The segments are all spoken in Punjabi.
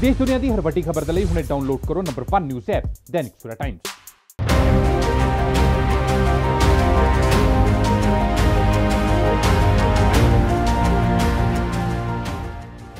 ਦੇਸ਼ ਦੁਨੀਆ ਦੀ ਹਰ ਵੱਡੀ ਖਬਰ ਦੇ ਲਈ ਹੁਣੇ ਡਾਊਨਲੋਡ ਕਰੋ ਨੰਬਰ 1 ਨਿਊਜ਼ ਐਪ ਦੈਨਿਕ ਸੂਰਾ ਟਾਈਮਜ਼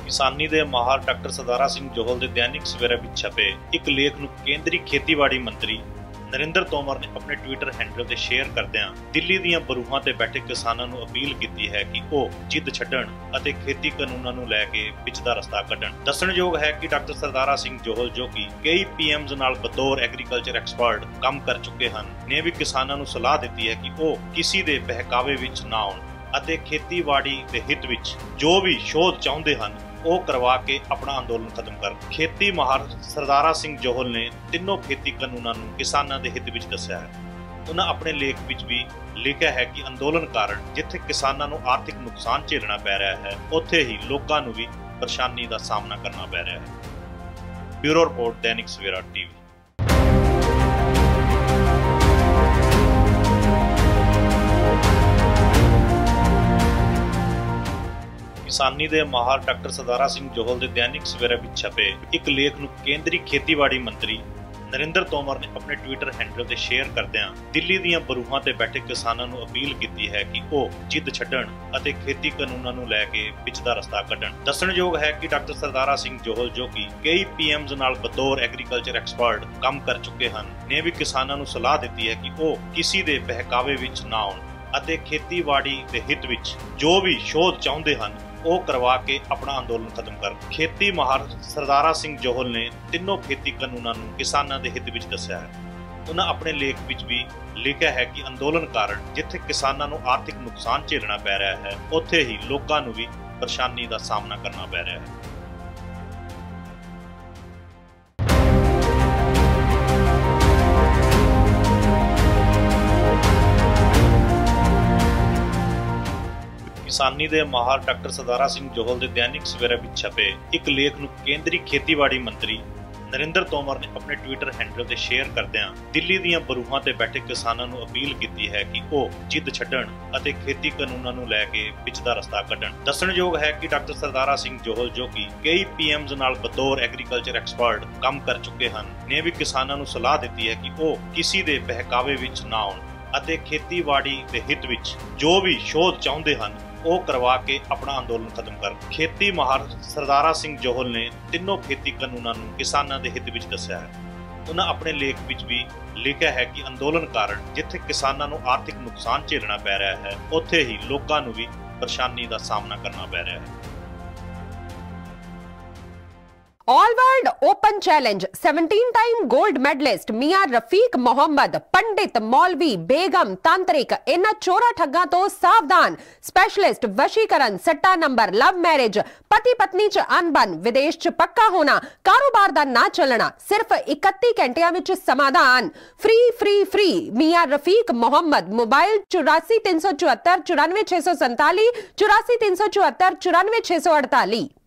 ਕਿਸਾਨੀ ਦੇ ਮਾਹਰ ਡਾਕਟਰ ਸਦਾਰਾ ਸਿੰਘ ਜੋਹਲ ਦੇ ਦੈਨਿਕ ਸਵੇਰਾ ਵਿੱਚ ਛਪੇ ਇੱਕ ਲੇਖ ਨੂੰ ਕੇਂਦਰੀ ਖੇਤੀਬਾੜੀ ਮੰਤਰੀ ਨਰਿੰਦਰ ਤੋਮਰ ਨੇ ਆਪਣੇ ਟਵਿੱਟਰ ਹੈਂਡਲ ਤੇ ਸ਼ੇਅਰ ਕਰਦਿਆਂ ਦਿੱਲੀ ਦੀਆਂ ਬਰੂਹਾਂ ਤੇ ਬੈਠੇ ਕਿਸਾਨਾਂ ਨੂੰ ਅਪੀਲ ਕੀਤੀ ਹੈ ਕਿ ਉਹ ਜਿੱਦ ਛੱਡਣ ਅਤੇ ਖੇਤੀ ਕਾਨੂੰਨਾਂ ਨੂੰ ਲੈ ਕੇ ਵਿੱਚ ਰਸਤਾ ਕੱਢਣ। ਦੱਸਣਯੋਗ ਹੈ ਕਿ ਡਾਕਟਰ ਸਰਦਾਰਾ ਸਿੰਘ ਜੋਹਲ ਜੋ ਕਿ ਕਈ ਪੀਐਮਜ਼ ਨਾਲ ਬਤੌਰ ਐਗਰੀਕਲਚਰ ਐਕਸਪਰਟ ਕੰਮ ਕਰ ਚੁੱਕੇ ਹਨ, ਨੇ ਵੀ ਕਿਸਾਨਾਂ ਨੂੰ ਸਲਾਹ ਦਿੱਤੀ ਹੈ ਕਿ ਉਹ ਕਿਸੇ ਦੇ ਬਹਿਕਾਵੇ ਵਿੱਚ ਨਾ ਆਉਣ ਅਤੇ ਖੇਤੀਬਾੜੀ ਦੇ ਹਿੱਤ ਵਿੱਚ ਜੋ ਵੀ ਸ਼ੋਧ ਚਾਹੁੰਦੇ ਹਨ ਉਹ ਕਰਵਾ ਕੇ ਆਪਣਾ ਅੰਦੋਲਨ ਖਤਮ ਕਰ ਖੇਤੀ ਮਾਹਰ ਸਰਦਾਰਾ ਸਿੰਘ ਜੋਹਲ ਨੇ ਤਿੰਨੋਂ ਖੇਤੀ ਕਾਨੂੰਨਾਂ ਨੂੰ ਕਿਸਾਨਾਂ ਦੇ ਹਿੱਤ ਵਿੱਚ ਦੱਸਿਆ ਹੈ। ਉਹਨਾਂ ਆਪਣੇ ਲੇਖ ਵਿੱਚ ਵੀ ਲਿਖਿਆ ਹੈ ਕਿ ਅੰਦੋਲਨ ਕਾਰਨ ਜਿੱਥੇ ਕਿਸਾਨਾਂ ਨੂੰ ਆਰਥਿਕ ਨੁਕਸਾਨ ਝੇਲਣਾ ਪੈ ਰਿਹਾ ਹੈ, ਉੱਥੇ ਹੀ ਲੋਕਾਂ ਨੂੰ ਵੀ ਪਰੇਸ਼ਾਨੀ ਦਾ ਸਾਹਮਣਾ ਕਰਨਾ ਪੈ ਰਿਹਾ ਹੈ। Bureau report, Dainik Savera TV. ਕਿਸਾਨੀ ਦੇ ਮਾਹਰ ਡਾਕਟਰ ਸਦਾਰਾ ਸਿੰਘ ਜੋਹਲ ਦੇ ਦੈਨਿਕ ਸਵੇਰਾ ਵਿੱਚ ਛਪੇ ਇੱਕ ਲੇਖ ਨੂੰ ਕੇਂਦਰੀ ਖੇਤੀਬਾੜੀ ਮੰਤਰੀ ਨਰਿੰਦਰ ਤੋਮਰ ਨੇ ਆਪਣੇ ਟਵਿੱਟਰ ਹੈਂਡਲ ਤੇ ਸ਼ੇਅਰ ਕਰਦਿਆਂ ਦਿੱਲੀ ਦੀਆਂ ਬਰੂਹਾਂ ਤੇ ਬੈਠੇ ਕਿਸਾਨਾਂ ਨੂੰ ਅਪੀਲ ਕੀਤੀ ਹੈ ਕਿ ਉਹ ਜਿੱਦ ਛੱਡਣ ਅਤੇ ਖੇਤੀ ਕਾਨੂੰਨਾਂ ਨੂੰ ਲੈ ਕੇ ਵਿੱਚ ਰਸਤਾ ਕੱਢਣ। ਦੱਸਣਯੋਗ ਹੈ ਕਿ ਡਾਕਟਰ ਸਰਦਾਰਾ ਸਿੰਘ ਜੋਹਲ ਜੋ ਕਿ ਕਈ ਪੀਐਮਜ਼ ਨਾਲ ਬਤੌਰ ਐਗਰੀਕਲਚਰ ਐਕਸਪਰਟ ਕੰਮ ਕਰ ਚੁੱਕੇ ਹਨ, ਨੇ ਵੀ ਕਿਸਾਨਾਂ ਨੂੰ ਸਲਾਹ ਦਿੱਤੀ ਹੈ ਕਿ ਉਹ ਕਿਸੇ ਦੇ ਬਹਿਕਾਵੇ ਵਿੱਚ ਨਾ ਆਉਣ ਅਤੇ ਖੇਤੀਬਾੜੀ ਦੇ ਹਿੱਤ ਵਿੱਚ ਜੋ ਵੀ ਸ਼ੋਧ ਚਾਹੁੰਦੇ ਹਨ ਉਹ ਕਰਵਾ ਕੇ ਆਪਣਾ ਅੰਦੋਲਨ ਖਤਮ ਕਰ ਖੇਤੀ ਮਾਹਰ ਸਰਦਾਰਾ ਸਿੰਘ ਜੋਹਲ ਨੇ ਤਿੰਨੋਂ ਖੇਤੀ ਕਾਨੂੰਨਾਂ ਨੂੰ ਕਿਸਾਨਾਂ ਦੇ ਹਿੱਤ ਵਿੱਚ ਦੱਸਿਆ ਹੈ। ਉਹਨਾਂ ਆਪਣੇ ਲੇਖ ਵਿੱਚ ਵੀ ਲਿਖਿਆ ਹੈ ਕਿ ਅੰਦੋਲਨ ਕਾਰਨ ਜਿੱਥੇ ਕਿਸਾਨਾਂ ਨੂੰ ਆਰਥਿਕ ਨੁਕਸਾਨ ਝੇਲਣਾ ਪੈ ਰਿਹਾ ਹੈ, ਉੱਥੇ ਹੀ ਲੋਕਾਂ ਨੂੰ ਵੀ ਪਰੇਸ਼ਾਨੀ ਦਾ ਸਾਹਮਣਾ ਕਰਨਾ ਪੈ ਰਿਹਾ ਹੈ। ਕਿਸਾਨੀ ਦੇ ਮਾਹਰ ਡਾਕਟਰ ਸਦਾਰਾ ਸਿੰਘ ਜੋਹਲ ਦੇ ਦੈਨਿਕ ਸਵੇਰਾ ਵਿੱਚ ਛਪੇ ਇੱਕ ਲੇਖ ਨੂੰ ਕੇਂਦਰੀ ਖੇਤੀਬਾੜੀ ਮੰਤਰੀ ਨਰਿੰਦਰ ਤੋਮਰ ਨੇ ਆਪਣੇ ਟਵਿੱਟਰ ਹੈਂਡਲ ਤੇ ਸ਼ੇਅਰ ਕਰਦਿਆਂ ਦਿੱਲੀ ਦੀਆਂ ਬਰੂਹਾਂ ਤੇ ਬੈਠੇ ਕਿਸਾਨਾਂ ਨੂੰ ਅਪੀਲ ਕੀਤੀ ਹੈ ਕਿ ਉਹ ਜਿੱਦ ਛੱਡਣ ਅਤੇ ਖੇਤੀ ਕਾਨੂੰਨਾਂ ਨੂੰ ਲੈ ਕੇ ਵਿੱਚ ਰਸਤਾ ਕੱਢਣ। ਦੱਸਣਯੋਗ ਹੈ ਕਿ ਡਾਕਟਰ ਸਰਦਾਰਾ ਸਿੰਘ ਜੋਹਲ ਜੋ ਕਿ ਕਈ ਪੀਐਮਜ਼ ਨਾਲ ਬਤੌਰ ਐਗਰੀਕਲਚਰ ਐਕਸਪਰਟ ਕੰਮ ਕਰ ਚੁੱਕੇ ਹਨ, ਨੇ ਵੀ ਕਿਸਾਨਾਂ ਨੂੰ ਸਲਾਹ ਦਿੱਤੀ ਹੈ ਕਿ ਉਹ ਕਿਸੇ ਦੇ ਬਹਿਕਾਵੇ ਵਿੱਚ ਨਾ ਆਉਣ ਅਤੇ ਖੇਤੀਬਾੜੀ ਦੇ ਹਿੱਤ ਵਿੱਚ ਜੋ ਵੀ ਸ਼ੋਧ ਚਾਹੁੰਦੇ ਹਨ ਉਹ ਕਰਵਾ ਕੇ ਆਪਣਾ ਅੰਦੋਲਨ ਖਤਮ ਕਰ ਖੇਤੀ ਮਾਹਰ ਸਰਦਾਰਾ ਸਿੰਘ ਜੋਹਲ ਨੇ ਤਿੰਨੋਂ ਖੇਤੀ ਕਾਨੂੰਨਾਂ ਨੂੰ ਕਿਸਾਨਾਂ ਦੇ ਹਿੱਤ ਵਿੱਚ ਦੱਸਿਆ ਹੈ। ਉਹਨਾਂ ਆਪਣੇ ਲੇਖ ਵਿੱਚ ਵੀ ਲਿਖਿਆ ਹੈ ਕਿ ਅੰਦੋਲਨ ਕਾਰਨ ਜਿੱਥੇ ਕਿਸਾਨਾਂ ਨੂੰ ਆਰਥਿਕ ਨੁਕਸਾਨ ਝੇਲਣਾ ਪੈ ਰਿਹਾ ਹੈ, ਉੱਥੇ ਹੀ ਲੋਕਾਂ ਨੂੰ ਵੀ ਪਰੇਸ਼ਾਨੀ ਦਾ ਸਾਹਮਣਾ ਕਰਨਾ ਪੈ ਰਿਹਾ ਹੈ। All world open challenge 17 time gold medallist Mian Rafiq Mohammad पंडित मौलवी बेगम तांत्रिक इन चोरा ठगा तो सावधान स्पेशलिस्ट वशीकरण सट्टा नंबर लव मैरिज पति पत्नी च अनबन विदेश च पक्का होना कारोबार दा ना चलना सिर्फ़ 31 घंटिया विच समाधान फ्री फ्री फ्री मियाँ रफीक मोहम्मद मोबाइल 84 374 94 647 84 374 94 648